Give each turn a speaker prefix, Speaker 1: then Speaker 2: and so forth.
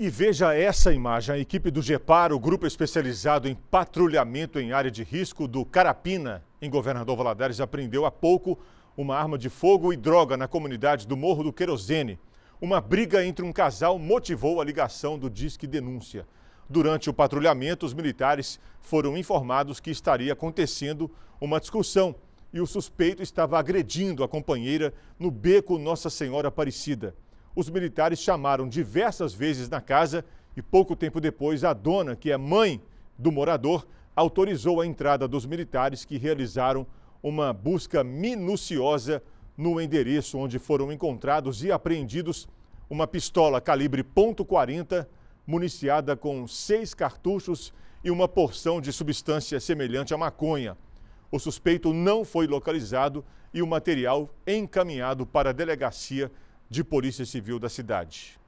Speaker 1: E veja essa imagem. A equipe do GEPAR, o grupo especializado em patrulhamento em área de risco do Carapina, em Governador Valadares, apreendeu há pouco uma arma de fogo e droga na comunidade do Morro do Querosene. Uma briga entre um casal motivou a ligação do Disque Denúncia. Durante o patrulhamento, os militares foram informados que estaria acontecendo uma discussão e o suspeito estava agredindo a companheira no beco Nossa Senhora Aparecida os militares chamaram diversas vezes na casa e pouco tempo depois a dona, que é mãe do morador, autorizou a entrada dos militares que realizaram uma busca minuciosa no endereço onde foram encontrados e apreendidos uma pistola calibre .40 municiada com seis cartuchos e uma porção de substância semelhante a maconha. O suspeito não foi localizado e o material encaminhado para a delegacia de Polícia Civil da cidade.